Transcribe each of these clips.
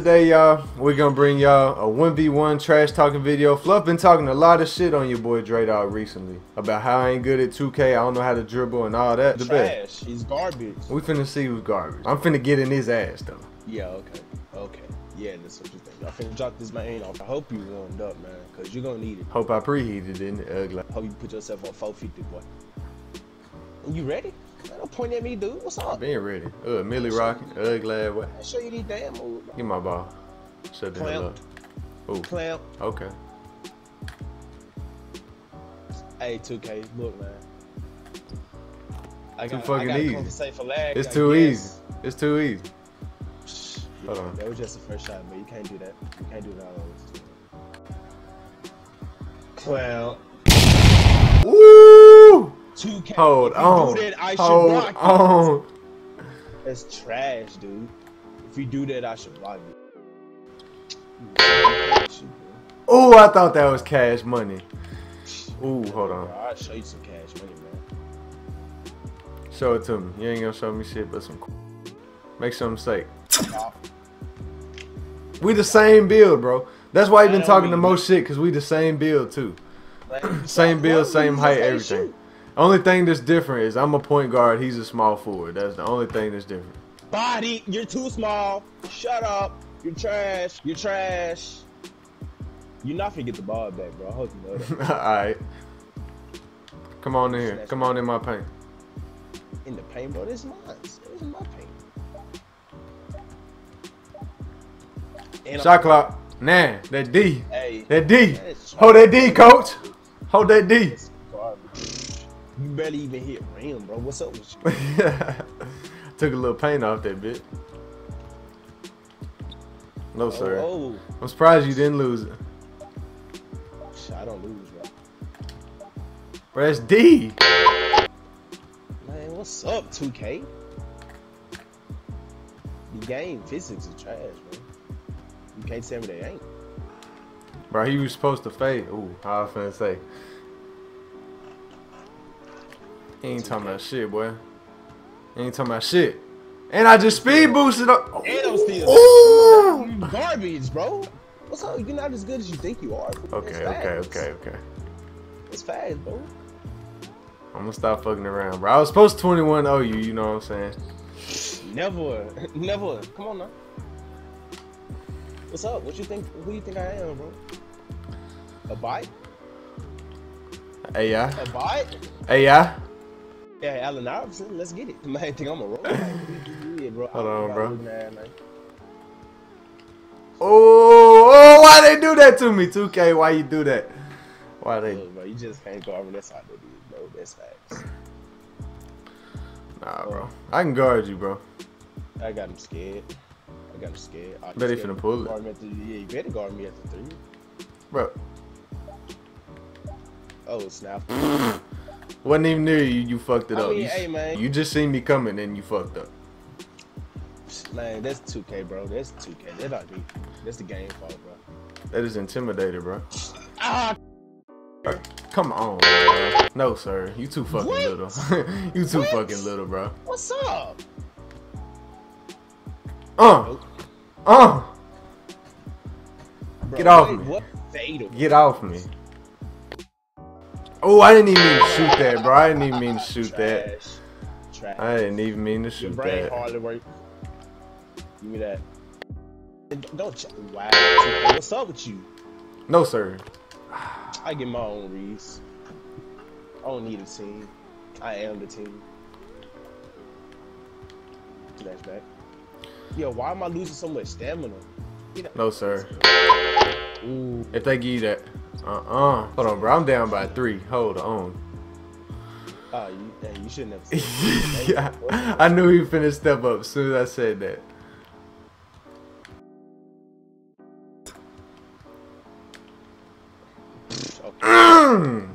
Today, y'all, we're gonna bring y'all a 1v1 trash talking video. Fluff been talking a lot of shit on your boy Dre Dog recently about how I ain't good at 2K, I don't know how to dribble and all that. The best. He's garbage. We finna see who's garbage. I'm finna get in his ass though. Yeah, okay. Okay. Yeah, that's what you think. Y'all finna drop this man off. I hope you warmed up, man, because you're gonna need it. Hope I preheated in the ugly. Hope you put yourself on 450, boy. You ready? Don't point at me, dude. What's up? Being ready. Uh, Millie Rocky, ugly ass what? I'll show you these damn moves. Give my ball. Shut the hell up. Clamp. Ooh, Clamp. okay. Hey, 2K, look, man. I Too got, fucking I got easy. for lag. It's I too guess. easy. It's too easy. Hold on. That was just the first shot, but you can't do that. You can't do that all Well, Woo! 2K. Hold if you on. Do that, I should Hold block on. That's trash, dude. If you do that, I should block you. Oh, I thought that was cash money. Ooh, hold on. I'll show you some cash money, man. Show it to me. You ain't gonna show me shit but some. Make some mistake. We the same build, bro. That's why you been talking the most shit, cause we the same build too. Same build, same height, everything. Only thing that's different is I'm a point guard. He's a small forward. That's the only thing that's different. Body, you're too small. Shut up. You're trash. You're trash. You're not gonna get the ball back, bro. I hope you know that. All right. Come on in here. Come on in my paint. In the paint, bro. This is mine. This is my paint. And Shot clock. Nah, that D. Hey, That D. Hold that D, coach. Hold that D. Barely even hit rim, bro. What's up with you? Took a little paint off that bit. No, sir. Oh, I'm surprised you didn't lose it. oh. I don't lose, bro. Bro, that's D. Man, what's up, 2K? The game physics is trash, bro. You can't tell me they ain't. Bro, he was supposed to fade. Ooh, I finna say. He ain't talking about shit, boy. He ain't talking about shit. And I just speed boosted up. And I'm still Ooh. Garbage, bro. What's up? You're not as good as you think you are. Okay, okay, okay, okay. It's fast, bro. I'm gonna stop fucking around, bro. I was supposed to 21 0 you, you know what I'm saying? Never, never. Come on now. What's up? What you think? Who you think I am, bro? A bite? Hey, yeah. A bite? Hey, yeah. Allen Iverson. Let's get it. Man, I think I'm a roll. yeah, bro. Hold on, bro. Man, man. Oh, oh, why they do that to me? 2K, why you do that? Why they? Look, bro, you just can't guard me. That's how they do it, bro. That's facts. Nah, bro. I can guard you, bro. I got him scared. I got him scared. I Bet he finna pull it. guard me at the, yeah, you better guard me at the three. Bro, Oh, snap. wasn't even near you. You fucked it I up. mean, you, hey, man. you just seen me coming and you fucked up. Man, that's 2K, bro. That's 2K. That's not me. That's the game fault, bro. That is intimidated, bro. Ah, Come on, bro. No, sir. You too fucking What? little. you too What? fucking little, bro. what's up? Uh, uh, Bro, Get off what- me. What fatal? get off me. Oh, I didn't even mean to shoot that, bro. I didn't even mean to shoot that. Trash. Trash. I didn't even mean to Your shoot brain that. hardly work. Give me that. Don't ch- wow. What's up with you? No, sir. I get my own reads. I don't need a team. I am the team. Flashback. Yo, why am I losing so much stamina? No, sir. Ooh. If they give you that, uh-uh. Hold on, bro. I'm down by three. Hold on. Oh, you, hey, you shouldn't have. said that. yeah, I knew he finna step up as soon as I said that. Okay.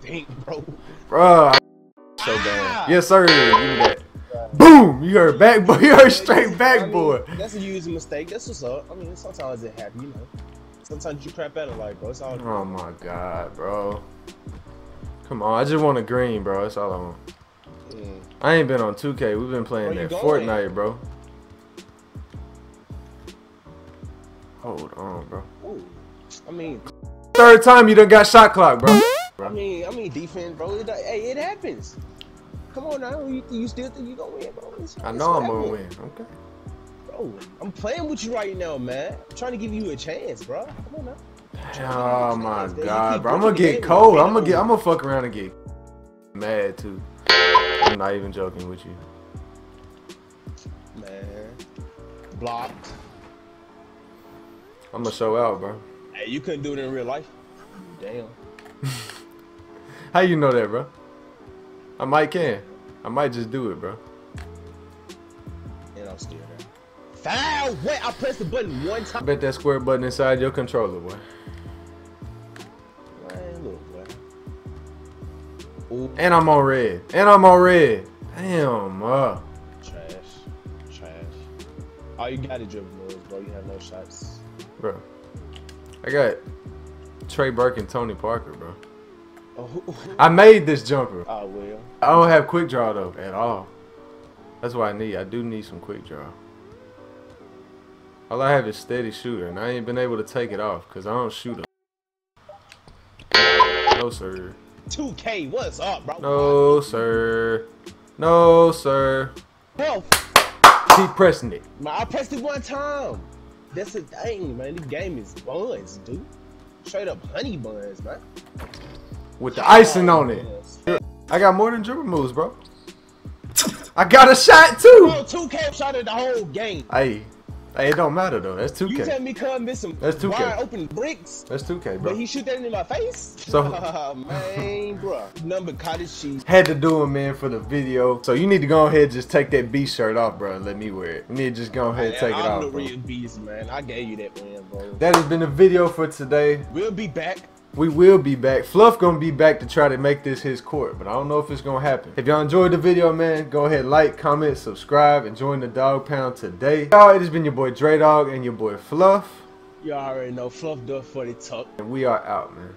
Think, bro? bro, so bad. Ah. Yes, sir. Give me that. Boom! You heard backboard. You heard straight I mean, backboard. that's a user mistake. That's what's up. I mean, sometimes it happens, you know. Sometimes you crap at it, like, bro. It's all. Oh my god, bro. Come on, I just want a green, bro. That's all I want. Mm. I ain't been on 2K. We've been playing that going? Fortnite, bro. Hold on, bro. Ooh. I mean, Third time you done got shot clock, bro. I mean, I mean, defense, bro. It, hey, it happens. Come on now, you, you still think you gonna win, bro? It's, I know I'm gonna win. Okay. Bro, I'm playing with you right now, man. I'm trying to give you a chance, bro. Come on now. Oh my god, bro. I'm gonna get cold. I'm gonna get. I'm gonna fuck around and get mad too. I'm not even joking with you. Man, blocked. I'm gonna show out, bro. Hey, you couldn't do it in real life. Damn. How you know that, bro? I might can. I might just do it, bro. Foul! Wait, I pressed the button one time. I bet that square button inside your controller, boy. Man, look, boy. Ooh, And I'm on red. And I'm on red. Damn, uh. trash. Trash. All you got is dribble moves, bro. You have no shots. Bro. I got Trey Burke and Tony Parker, bro. Oh, I made this jumper. I will. I don't have quick draw though at all. That's what I need. I do need some quick draw. All I have is steady shooter, and I ain't been able to take it off because I don't shoot a. No sir. 2K, what's up, bro? No sir. No sir. Bro, Keep pressing it. man, I pressed it one time. That's the thing, man. This game is buns, dude. Straight up honey buns, man. With the icing on it. I got more than dribble moves, bro. I got a shot too. Bro, 2K shot at the whole game. Hey, hey, it don't matter though. That's You 2K. You tell me come miss some That's 2K. wide open bricks, That's 2K, but he shoot that in my face? So- oh, man, bro. Number cottage cheese. Had to do it, man, for the video. So you need to go ahead and just take that B shirt off, bro, and let me wear it. You need to just go ahead and take it off. I'm the bro. real beast, man. I gave you that win, bro. That has been the video for today. We'll be back. We will be back. Fluff gonna be back to try to make this his court, but I don't know if it's gonna happen. If y'all enjoyed the video, man, go ahead, like, comment, subscribe, and join the Dog Pound today. Y'all, it has been your boy Dre Dog and your boy Fluff, Y'all already know Fluff Duff for the tuck. and we are out, man.